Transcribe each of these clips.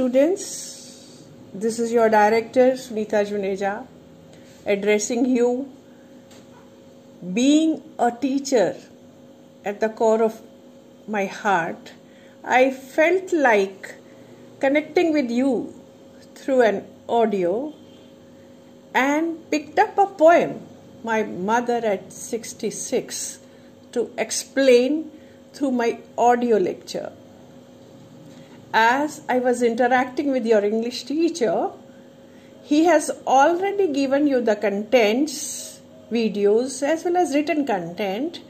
students, this is your director Sunita Juneja addressing you. Being a teacher at the core of my heart, I felt like connecting with you through an audio and picked up a poem my mother at 66 to explain through my audio lecture as I was interacting with your English teacher, he has already given you the contents, videos, as well as written content,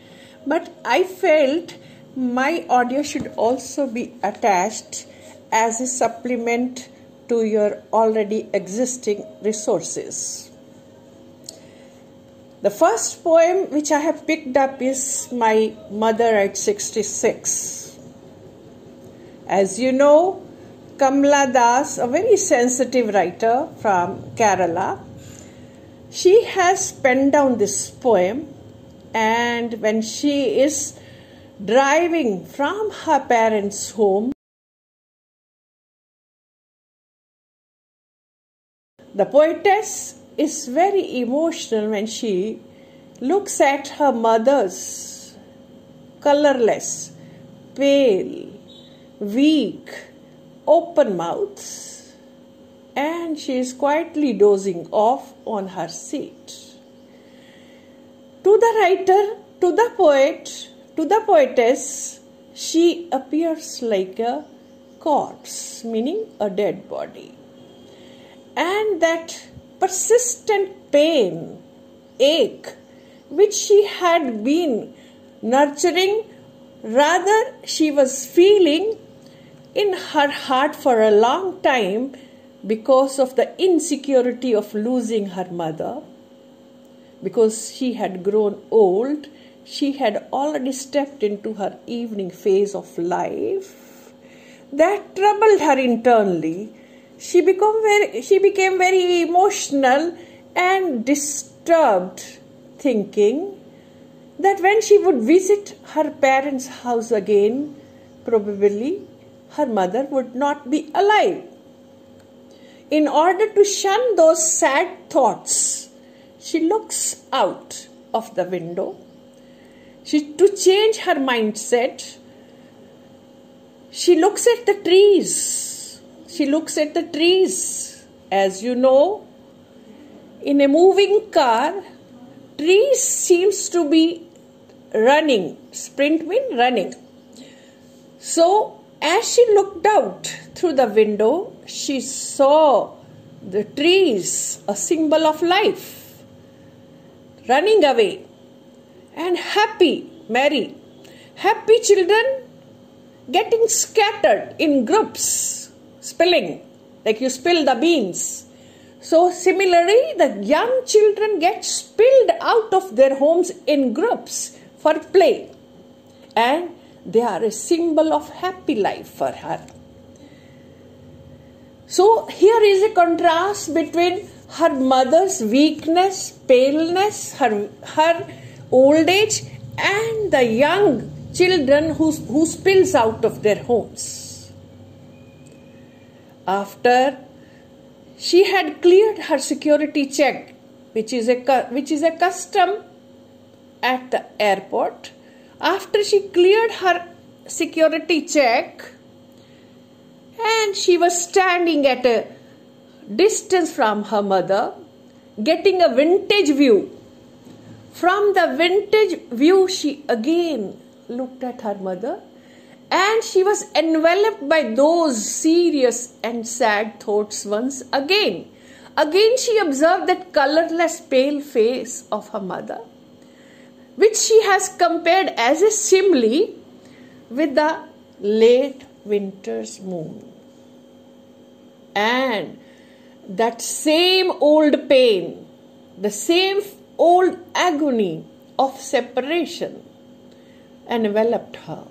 but I felt my audio should also be attached as a supplement to your already existing resources. The first poem which I have picked up is My Mother at 66 as you know, Kamla Das, a very sensitive writer from Kerala, she has penned down this poem, and when she is driving from her parents' home, the poetess is very emotional when she looks at her mother's colorless, pale, weak, open mouths, and she is quietly dozing off on her seat. To the writer, to the poet, to the poetess, she appears like a corpse, meaning a dead body. And that persistent pain, ache, which she had been nurturing, rather, she was feeling in her heart for a long time because of the insecurity of losing her mother. Because she had grown old, she had already stepped into her evening phase of life. That troubled her internally. She became very, she became very emotional and disturbed, thinking that when she would visit her parents' house again, probably her mother would not be alive. In order to shun those sad thoughts, she looks out of the window. She, to change her mindset, she looks at the trees. She looks at the trees. As you know, in a moving car, trees seems to be running. Sprint mean running. So as she looked out through the window, she saw the trees, a symbol of life, running away, and happy, merry, happy children getting scattered in groups, spilling, like you spill the beans. So, similarly, the young children get spilled out of their homes in groups for play. And they are a symbol of happy life for her. So here is a contrast between her mother's weakness, paleness, her, her old age, and the young children who, who spills out of their homes. After she had cleared her security check, which is a, which is a custom at the airport, after she cleared her security check and she was standing at a distance from her mother, getting a vintage view. From the vintage view, she again looked at her mother and she was enveloped by those serious and sad thoughts once again. Again, she observed that colorless, pale face of her mother which she has compared as a simile with the late winter's moon. And that same old pain, the same old agony of separation enveloped her.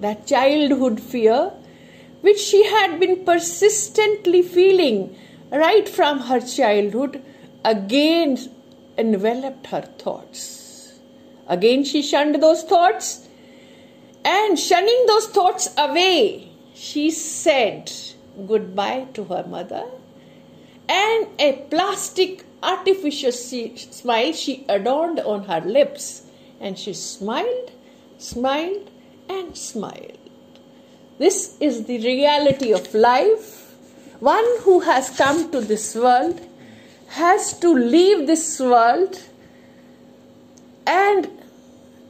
That childhood fear, which she had been persistently feeling right from her childhood, again enveloped her thoughts. Again, she shunned those thoughts. And shunning those thoughts away, she said goodbye to her mother and a plastic artificial smile she adorned on her lips and she smiled, smiled, and smiled. This is the reality of life. One who has come to this world has to leave this world, and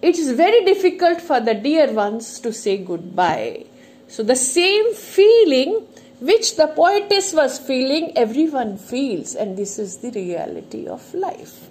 it is very difficult for the dear ones to say goodbye. So, the same feeling which the poetess was feeling, everyone feels, and this is the reality of life.